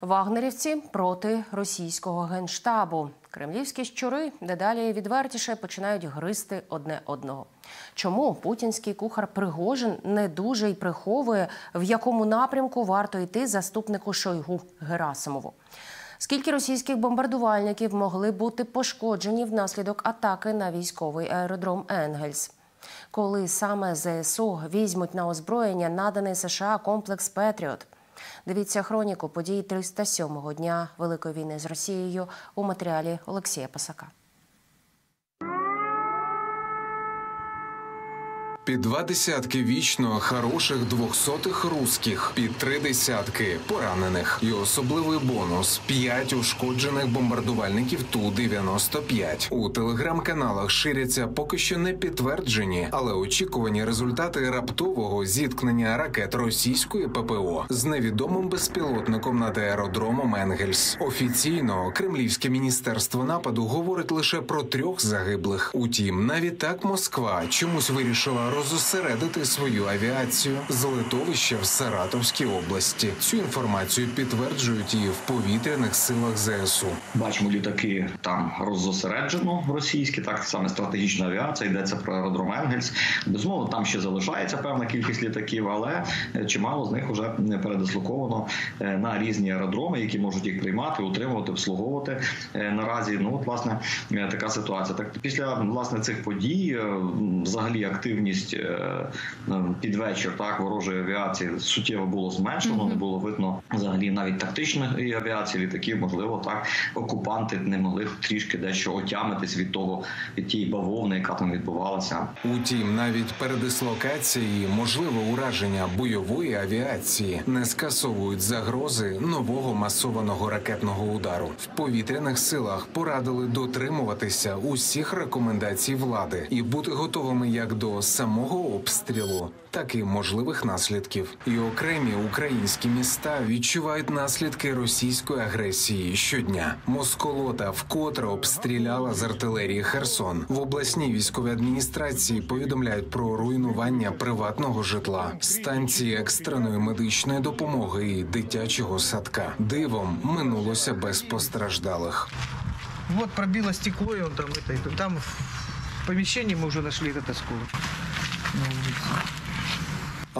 Вагнерівці проти російського генштабу. Кремлівські щури дедалі відвертіше починають гризти одне одного. Чому путінський кухар Пригожин не дуже й приховує, в якому напрямку варто йти заступнику Шойгу Герасимову? Скільки російських бомбардувальників могли бути пошкоджені внаслідок атаки на військовий аеродром Енгельс? Коли саме ЗСУ візьмуть на озброєння наданий США комплекс Петріот? Дивіться хроніку подій 307-го дня Великої війни з Росією у матеріалі Олексія Пасака. Під два десятки вічно хороших двохсотих русських, під три десятки поранених. І особливий бонус: п'ять ушкоджених бомбардувальників ту 95 У телеграм-каналах ширяться поки що не підтверджені, але очікувані результати раптового зіткнення ракет російської ППО з невідомим безпілотником над аеродромом Енгельс. Офіційно Кремлівське міністерство нападу говорить лише про трьох загиблих. Утім, навіть так Москва чомусь вирішила розосередити свою авіацію з литовища в Саратовській області. Цю інформацію підтверджують і в повітряних силах ЗСУ. Бачимо літаки там роззосереджено російські, так саме стратегічна авіація. Йдеться про аеродром Енгельс. Безумовно, там ще залишається певна кількість літаків, але чимало з них вже передислоковано на різні аеродроми, які можуть їх приймати, утримувати, обслуговувати наразі. Ну от власне така ситуація. Так після власне цих подій, взагалі активність під вечір так ворожої авіації суттєво було зменшено. Не було видно взагалі навіть тактичної авіації літаків. Можливо, так окупанти не могли трішки дещо отямитись від того від тієї бавовни, яка там відбувалася. Утім, навіть передислокації, можливе ураження бойової авіації не скасовують загрози нового масованого ракетного удару. В повітряних силах порадили дотримуватися усіх рекомендацій влади і бути готовими як до самого обстрілу, так і можливих наслідків. І окремі українські міста відчувають наслідки російської агресії щодня. Москолота вкотре обстріляла з артилерії Херсон. В обласній військовій адміністрації повідомляють про руйнування приватного житла, станції екстреної медичної допомоги і дитячого садка. Дивом минулося без постраждалих. Вот пробило стекло, и он там это, там в помещении мы уже нашли этот осколок. No.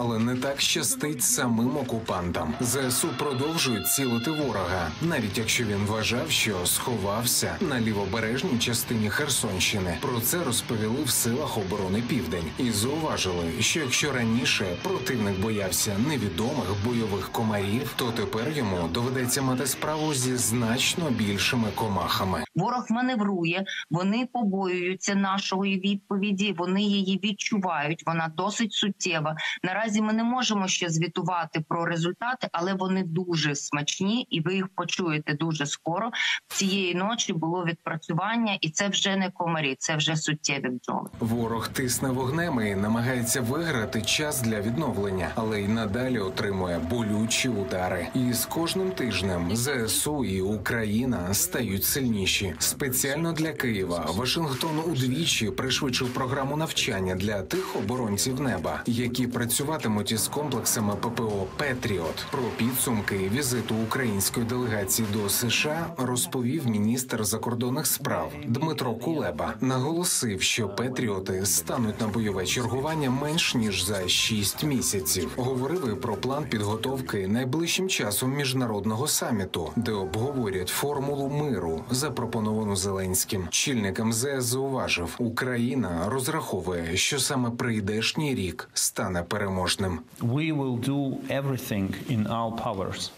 Але не так щастить самим окупантам. ЗСУ продовжують цілити ворога, навіть якщо він вважав, що сховався на лівобережній частині Херсонщини. Про це розповіли в силах оборони Південь і зауважили, що якщо раніше противник боявся невідомих бойових комарів, то тепер йому доведеться мати справу зі значно більшими комахами. Ворог маневрує, вони побоюються нашої відповіді. Вони її відчувають. Вона досить суттєва. Наразі ми не можемо ще звітувати про результати, але вони дуже смачні, і ви їх почуєте дуже скоро. Цієї ночі було відпрацювання, і це вже не комарі, це вже суттєві бджоли. Ворог тисне вогнем і намагається виграти час для відновлення, але й надалі отримує болючі удари. І з кожним тижнем ЗСУ і Україна стають сильніші. Спеціально для Києва Вашингтон удвічі пришвидшив програму навчання для тих оборонців неба, які працюватимуть із комплексами ППО Петріот. Про підсумки візиту української делегації до США розповів міністр закордонних справ Дмитро Кулеба. Наголосив, що Петріоти стануть на бойове чергування менш ніж за 6 місяців. Говорили про план підготовки найближчим часом міжнародного саміту, де обговорять формулу миру, запропоновану Зеленським. Чільник МЗС зауважив, Україна розраховує, що саме прийдешній рік стане переможним. We will do everything in our powers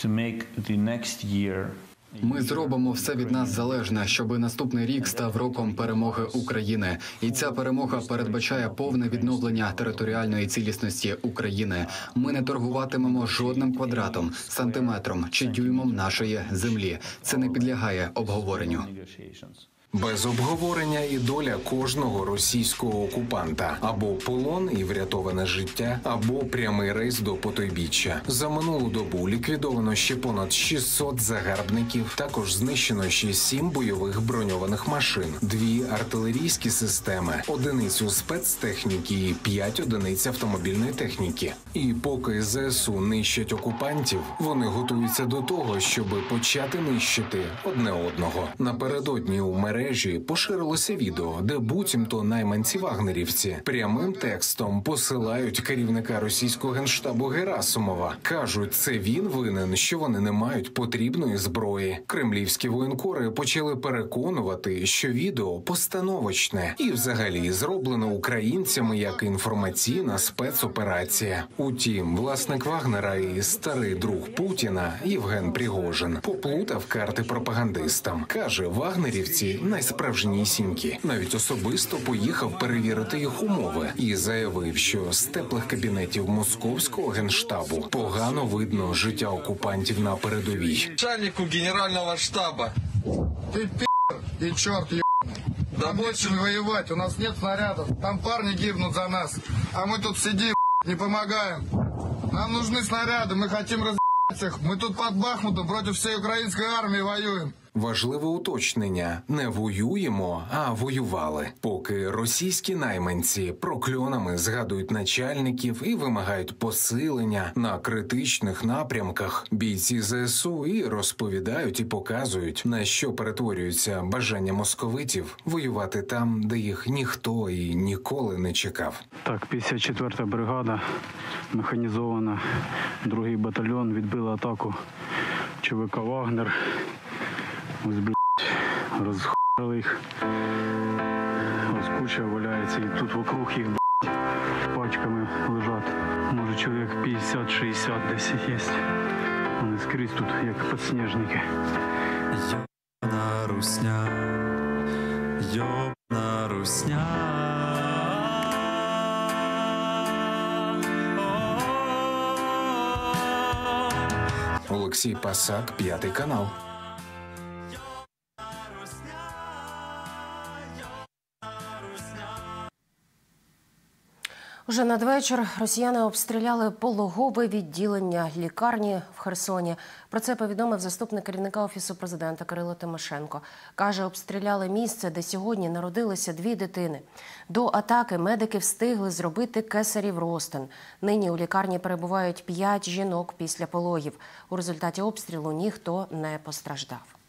to make the next year Ми зробимо все від нас залежне, щоби наступний рік став роком перемоги України, і ця перемога передбачає повне відновлення територіальної цілісності України. Ми не торгуватимемо жодним квадратом, сантиметром чи дюймом нашої землі. Це не підлягає обговоренню. Без обговорення і доля кожного російського окупанта або полон і врятоване життя, або прямий рейс до потойбіччя. За минулу добу ліквідовано ще понад 600 загарбників. Також знищено ще 7 бойових броньованих машин, дві артилерійські системи, одиницю спецтехніки і 5 одиниць автомобільної техніки. І поки ЗСУ нищать окупантів, вони готуються до того, щоб почати нищити одне одного. Напередодні у мережі поширилося відео, де буцімто найманці вагнерівці прямим текстом посилають керівника російського генштабу Герасимова. кажуть, це він винен, що вони не мають потрібної зброї. Кремлівські воєнкори почали переконувати, що відео постановочне і, взагалі, зроблено українцями як інформаційна спецоперація. Утім, власник Вагнера і старий друг Путіна Євген Пригожин поплутав карти пропагандистам. каже, вагнерівці найсправжнісінькі. Навіть особисто поїхав перевірити їх умови і заявив, що з теплих кабінетів московського генштабу погано видно життя окупантів на передовій. начальнику генерального штаба. Ты пи***, и черт ебаный. Нам нечем воевать, у нас нет снарядов. Там парни гибнут за нас. А мы тут сидим, не помогаем. Нам нужны снаряды, мы хотим разъебать их. Мы тут под Бахмутом против всей украинской армии воюем. Важливе уточнення: не воюємо, а воювали. Поки російські найманці прокльонами згадують начальників і вимагають посилення на критичних напрямках. Бійці ЗСУ і розповідають і показують, на що перетворюється бажання московитів воювати там, де їх ніхто і ніколи не чекав. Так, 54-та бригада механізована, другий батальйон відбили атаку ЧВК Вагнер. Ось, блядь, розхуяли їх. Ось куча валяється і тут вокруг їх, блядь, пачками лежать. Може чоловік 50-60 десь є. Вони скрізь тут, як підсніжники. Йобана русня, йобана русня. Олексій Пасак, п'ятий канал. Уже надвечір росіяни обстріляли пологове відділення лікарні в Херсоні. Про це повідомив заступник керівника офісу президента Кирило Тимошенко. каже, обстріляли місце, де сьогодні народилися дві дитини. До атаки медики встигли зробити кесарів ростин. Нині у лікарні перебувають п'ять жінок після пологів. У результаті обстрілу ніхто не постраждав.